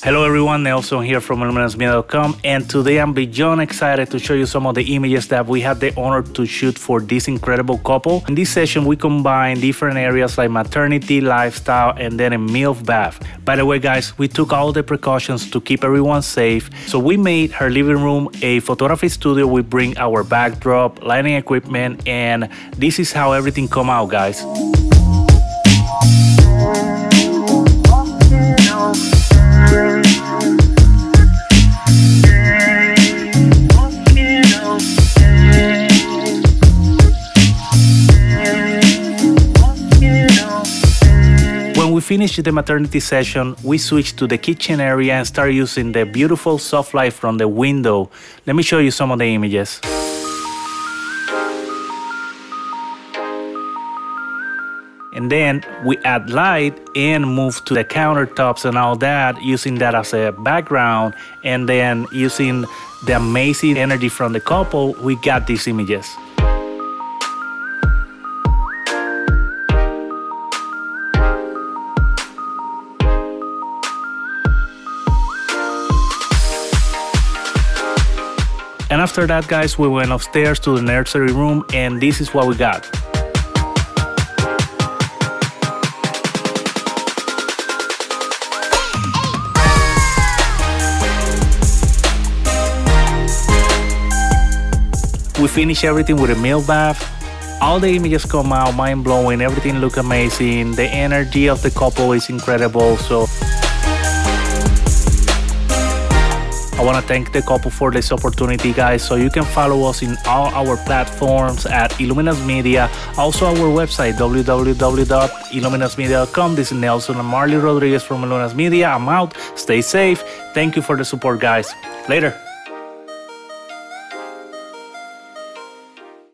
Hello everyone, Nelson here from illuminancemedia.com and today I'm beyond excited to show you some of the images that we had the honor to shoot for this incredible couple. In this session we combine different areas like maternity, lifestyle and then a milk bath. By the way guys, we took all the precautions to keep everyone safe. So we made her living room a photography studio. We bring our backdrop, lighting equipment and this is how everything come out guys. Finished the maternity session, we switched to the kitchen area and started using the beautiful soft light from the window. Let me show you some of the images. And then we add light and move to the countertops and all that, using that as a background. And then using the amazing energy from the couple, we got these images. And after that, guys, we went upstairs to the nursery room, and this is what we got. We finish everything with a milk bath. All the images come out mind blowing, everything look amazing. The energy of the couple is incredible. So I want to thank the couple for this opportunity, guys. So you can follow us in all our platforms at Illuminance Media. Also, our website, www.illuminancemedia.com. This is Nelson and Marley Rodriguez from Illuminance Media. I'm out. Stay safe. Thank you for the support, guys. Later.